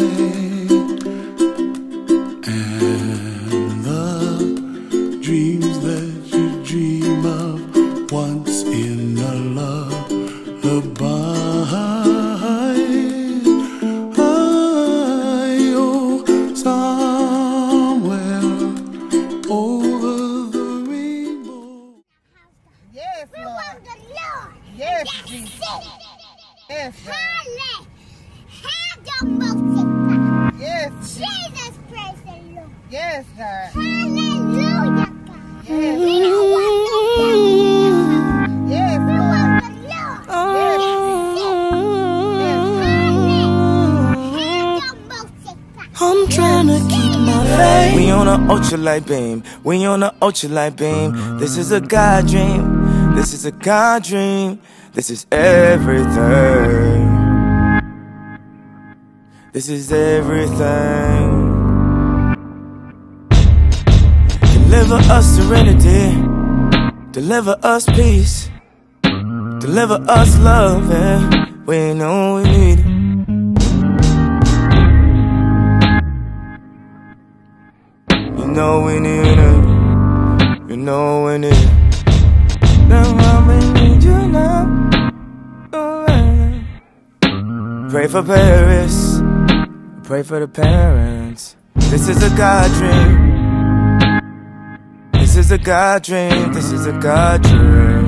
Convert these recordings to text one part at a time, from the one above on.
up Yes, God. Hallelujah, God. Yes. We don't want. Yes, We want the Lord. Yes. Hadomosika. I'm trying to keep my faith. We on a ultralight beam. We on a ultralight beam. This is a God dream. This is a God dream. This is everything. This is everything. Deliver us serenity. Deliver us peace. Deliver us love. Yeah. We know we need it. You know we need it. You know we need it. Now we need you now. Oh, yeah. Pray for Paris. Pray for the parents. This is a God dream. This is a God dream. This is a God dream.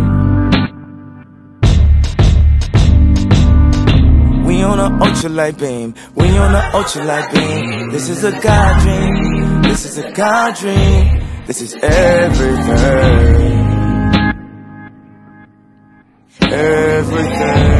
We on a ultralight beam. We on a ultralight beam. This is a God dream. This is a God dream. This is everything. Everything.